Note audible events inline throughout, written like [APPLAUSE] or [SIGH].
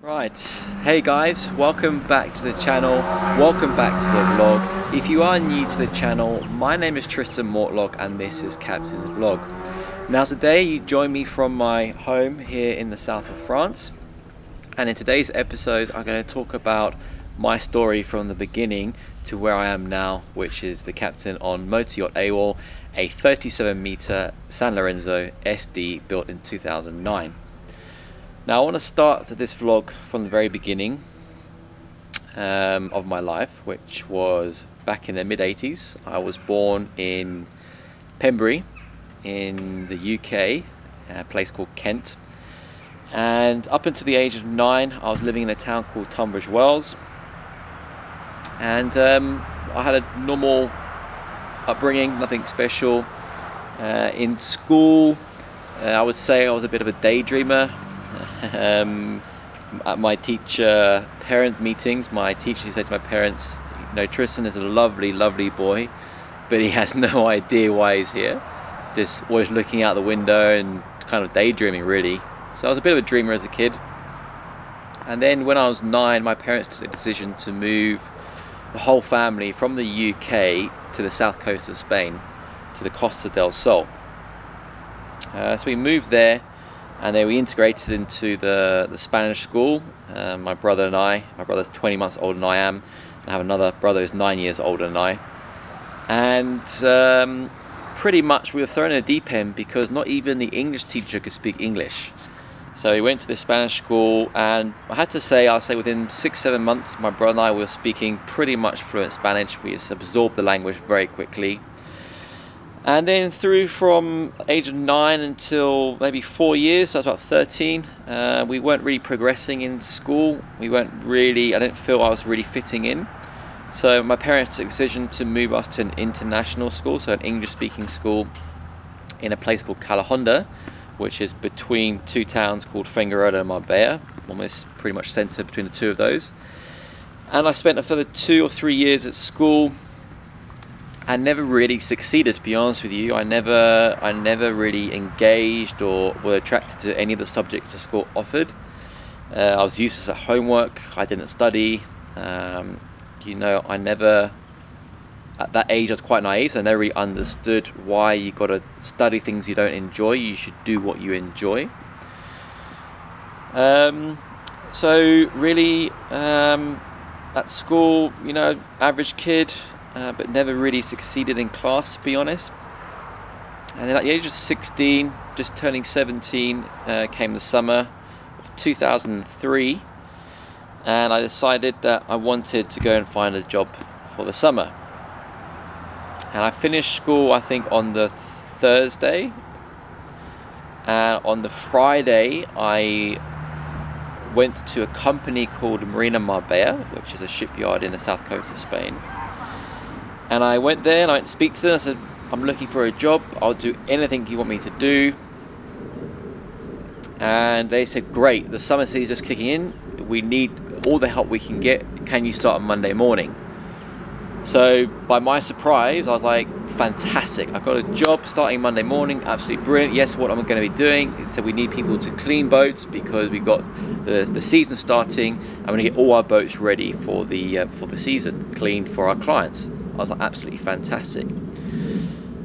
Right, hey guys, welcome back to the channel, welcome back to the vlog. If you are new to the channel, my name is Tristan Mortlock and this is Captain's Vlog. Now today you join me from my home here in the south of France and in today's episode I'm going to talk about my story from the beginning to where I am now which is the captain on Motor Yacht AWOL, a 37 meter San Lorenzo SD built in 2009. Now I want to start this vlog from the very beginning um, of my life, which was back in the mid 80s. I was born in Pembury in the UK, a place called Kent. And up until the age of nine, I was living in a town called Tunbridge Wells. And um, I had a normal upbringing, nothing special. Uh, in school, uh, I would say I was a bit of a daydreamer um, at my teacher parent meetings, my teacher said to my parents, "You know, Tristan is a lovely, lovely boy, but he has [LAUGHS] no idea why he's here. Just always looking out the window and kind of daydreaming, really." So I was a bit of a dreamer as a kid. And then when I was nine, my parents took the decision to move the whole family from the UK to the south coast of Spain, to the Costa del Sol. Uh, so we moved there and then we integrated into the, the Spanish school. Uh, my brother and I, my brother's 20 months older than I am, I have another brother who's nine years older than I. And um, pretty much we were thrown in a deep end because not even the English teacher could speak English. So we went to the Spanish school, and I had to say, I'll say within six, seven months, my brother and I were speaking pretty much fluent Spanish. We just absorbed the language very quickly. And then through from age of nine until maybe four years, so I was about 13, uh, we weren't really progressing in school. We weren't really, I didn't feel I was really fitting in. So my parents decision to move us to an international school, so an English speaking school in a place called Calahonda, which is between two towns called Fuengirola and Marbella, almost pretty much centered between the two of those. And I spent a further two or three years at school I never really succeeded to be honest with you. I never I never really engaged or were attracted to any of the subjects the school offered. Uh, I was useless at homework. I didn't study. Um, you know, I never at that age I was quite naive, so I never really understood why you got to study things you don't enjoy. You should do what you enjoy. Um, so really, um, at school, you know, average kid, uh, but never really succeeded in class, to be honest. And at the age of 16, just turning 17, uh, came the summer of 2003, and I decided that I wanted to go and find a job for the summer. And I finished school, I think, on the Thursday, and on the Friday, I went to a company called Marina Marbella, which is a shipyard in the south coast of Spain and I went there and I went to speak to them. I said, I'm looking for a job. I'll do anything you want me to do. And they said, Great, the summer season is just kicking in. We need all the help we can get. Can you start on Monday morning? So, by my surprise, I was like, Fantastic. I've got a job starting Monday morning. Absolutely brilliant. Yes, what I'm going to be doing. Said we need people to clean boats because we've got the, the season starting. I'm going to get all our boats ready for the, uh, for the season, cleaned for our clients. I was like, absolutely fantastic.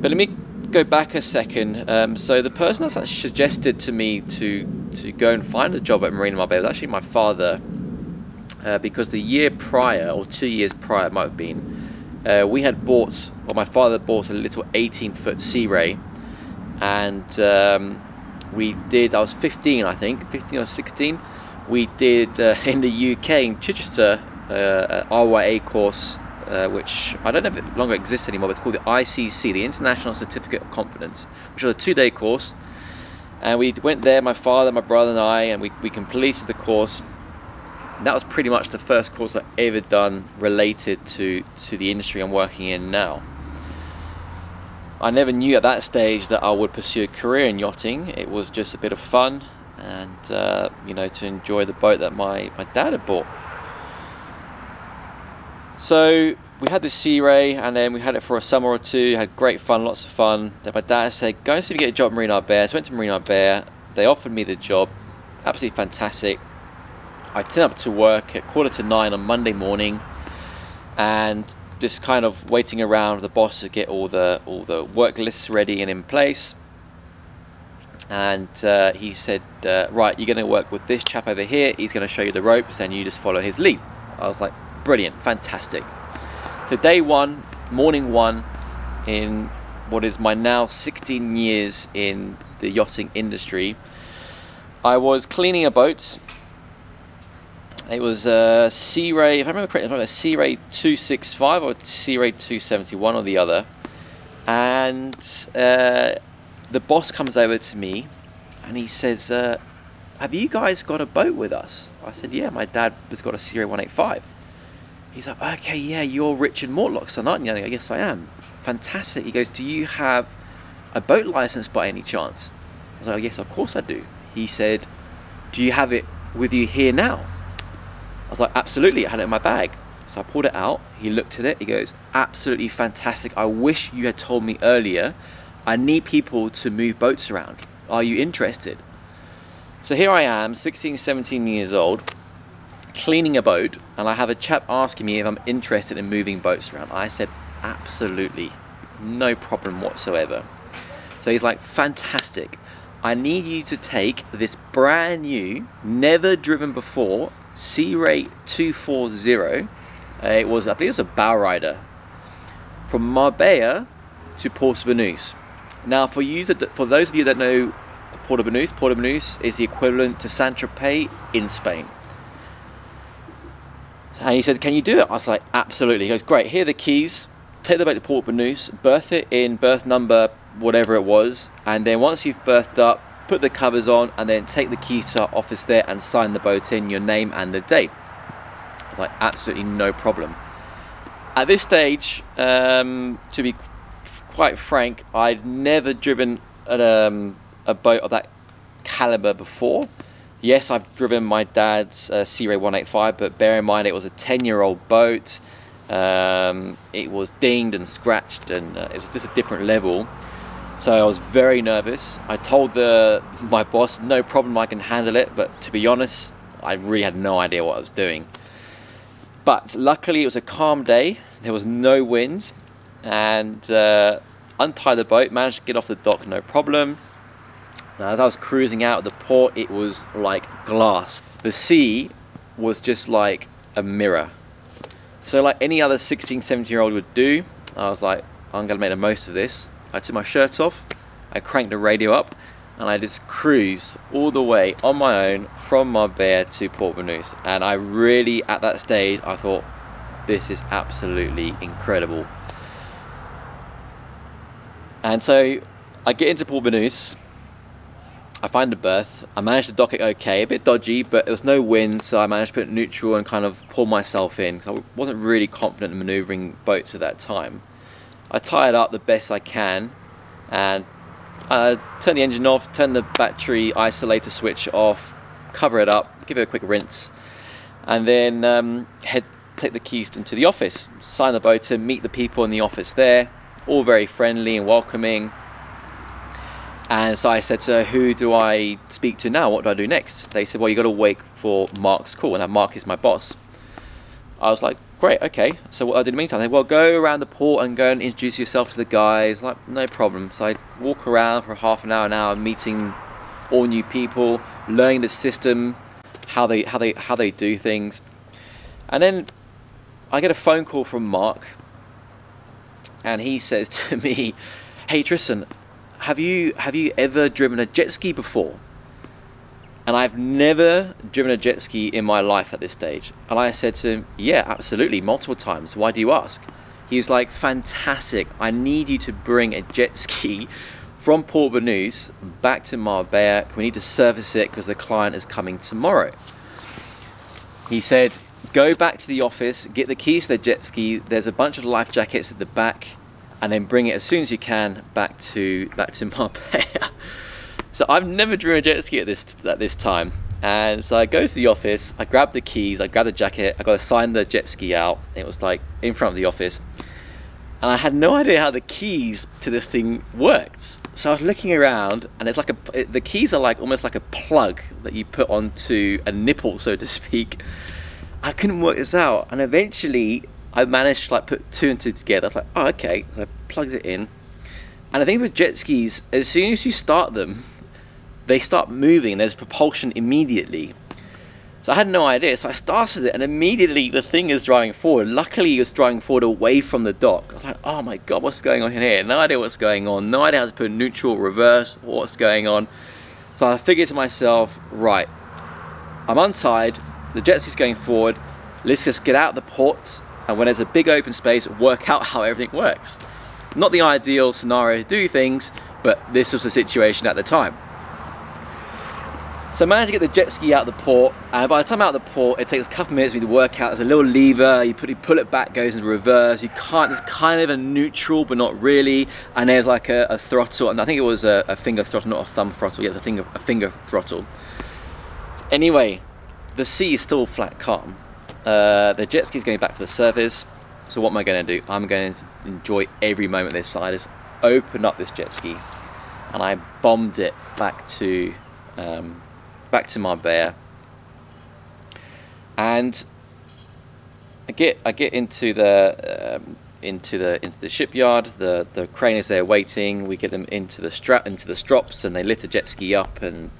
But let me go back a second. Um, so the person that suggested to me to to go and find a job at Marina Marbella was actually my father, uh, because the year prior or two years prior it might have been, uh, we had bought, or my father bought a little 18 foot Sea Ray, and um, we did. I was 15, I think, 15 or 16. We did uh, [LAUGHS] in the UK in Chichester uh, RYA course uh, which I don't know if it longer exists anymore, but it's called the ICC, the International Certificate of Confidence, which was a two day course. And we went there, my father, my brother, and I, and we, we completed the course. And that was pretty much the first course I've ever done related to, to the industry I'm working in now. I never knew at that stage that I would pursue a career in yachting. It was just a bit of fun and, uh, you know, to enjoy the boat that my, my dad had bought. So we had this Sea Ray and then we had it for a summer or two, had great fun, lots of fun. Then my dad said, go and see if you get a job at Marina Bear. So I went to Marina Bear, they offered me the job, absolutely fantastic. I turned up to work at quarter to nine on Monday morning, and just kind of waiting around the boss to get all the all the work lists ready and in place. And uh, he said, uh, "Right, you're going to work with this chap over here. He's going to show you the ropes, and you just follow his lead." I was like, "Brilliant, fantastic." So day one, morning one, in what is my now 16 years in the yachting industry, I was cleaning a boat. It was a Sea Ray, if I remember correctly, it was a Sea Ray 265 or Sea Ray 271 or the other. And uh, the boss comes over to me and he says, uh, Have you guys got a boat with us? I said, Yeah, my dad has got a Sea Ray 185. He's like, Okay, yeah, you're Richard Mortlock's son, aren't you? I Yes, I am. Fantastic. He goes, Do you have a boat license by any chance? I was like, Yes, of course I do. He said, Do you have it with you here now? I was like, Absolutely. I had it in my bag. So I pulled it out. He looked at it. He goes, Absolutely fantastic. I wish you had told me earlier. I need people to move boats around. Are you interested? So here I am, 16, 17 years old, cleaning a boat, and I have a chap asking me if I'm interested in moving boats around. I said, Absolutely. No problem whatsoever. So he's like, Fantastic. I need you to take this brand new, never driven before Ray 240. Uh, it was, I believe, it was a bow rider from Marbella to Porto. Now, for you, for those of you that know Puerto Banús, is the equivalent to Saint Tropez in Spain. And he said, "Can you do it?" I was like, "Absolutely." He goes, "Great. Here are the keys. Take the boat to Port Banús, berth it in berth number whatever it was, and then once you've berthed up, put the covers on, and then take the keys to our office there and sign the boat in, your name and the date." I was like, "Absolutely no problem." At this stage, um, to be quite frank, I'd never driven a, um, a boat of that caliber before. Yes, I've driven my dad's uh, Sea Ray 185, but bear in mind it was a 10 year old boat. Um, it was dinged and scratched, and uh, it was just a different level. So I was very nervous. I told the [LAUGHS] my boss, no problem, I can handle it. But to be honest, I really had no idea what I was doing. But luckily, it was a calm day. There was no wind, and uh, untied the boat. Managed to get off the dock, no problem. Now, as I was cruising out of the port, it was like glass. The sea was just like a mirror. So like any other 16, 17 year old would do, I was like, I'm gonna make the most of this. I took my shirt off, I cranked the radio up, and I just cruised all the way on my own from my Marbella to Port Banús. And I really, at that stage, I thought, this is absolutely incredible. And so I get into Port Banús, I find a berth. I managed to dock it okay, a bit dodgy, but there was no wind, so I managed to put neutral and kind of pull myself in because I wasn't really confident in manoeuvring boats at that time. I tie it up the best I can and uh, turn the engine off, turn the battery isolator switch off, cover it up, give it a quick rinse, and then um, head take the keys into the office, sign the boat in, meet the people in the office there, all very friendly and welcoming. And so I said, so who do I speak to now? What do I do next? They said, well, you got to wait for Mark's call. And Mark is my boss. I was like, great, okay. So what I did in the meantime, they said, well, go around the port and go and introduce yourself to the guys. Like, no problem. So I walk around for half an hour, an hour, meeting all new people, learning the system, how they how they how they do things. And then I get a phone call from Mark, and he says [LAUGHS] to me, "Hey Tristan, have you have you ever driven a jet ski before? And I've never driven a jet ski in my life at this stage. And I said to him, Yeah, absolutely, multiple times. Why do you ask? He was like, Fantastic. I need you to bring a jet [LAUGHS] ski from Port Banús back to Marbella. We need to service it because the client is coming tomorrow. He said, Go back to the office, get the keys to the jet ski. There's a bunch of life jackets at the back and then bring it as soon as you can back to back to [LAUGHS] Marbella. so I've never driven a jet ski at this at this time, and so I go to the office, I grab the keys, I grab the jacket, I got to sign the jet ski out. It was like in front of the office, and I had no idea how the keys to this thing worked. So I was looking around, and it's like a it, the keys are like almost like a plug that you put onto a nipple, so to [LAUGHS] speak. I couldn't work this out, and eventually I managed to like put two and two together. I was like, oh okay, so I plugged it in. And I think with jet skis, as soon as you start them, they start moving. There's propulsion immediately. So I had no idea. So I started it, and immediately the thing is driving forward. Luckily, it was driving forward away from the dock. I was like, oh my god, what's going on here? No idea what's going on. No idea how to put neutral, reverse, what's going on. So I figured to myself, right, I'm untied. The jet ski's going forward. Let's just get out the ports, and when there's a big open space, work out how everything works. Not the ideal scenario to do things, but this was the situation at the time. So I managed to get the jet ski out of the port, and by the time out of the port, it takes a couple of minutes for me to work out. There's a little lever, you, put, you pull it back, goes into reverse. You can't, it's kind of a neutral, but not really. And there's like a, a throttle, and I think it was a, a, finger throttle, not a thumb throttle. Yeah, it's a finger, a finger throttle. Anyway, the sea is still flat calm. Uh, the jet ski is going back for the surface. So what am I going to do? I'm going to enjoy every moment this side. Is open up this jet ski, and I bombed it back to. Um, back to Marbella, and I get I get into the um, into the into the shipyard. The the crane is there waiting. We get them into the strap into the strops, and they lift the jet ski up and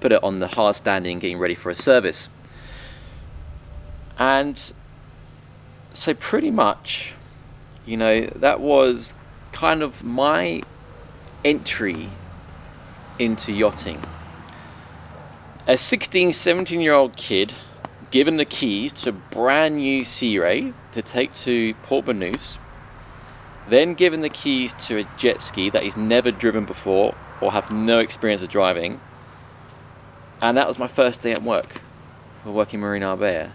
put it on the hard standing, getting ready for a service. And so pretty much, you know, that was kind of my entry into yachting a 16, 17 year old kid given the keys to a brand new Sea Ray to take to Port Banús, then given the keys to a jet ski that he's never driven before or have no experience of driving. And that was my first day at work for working Marina Marbella.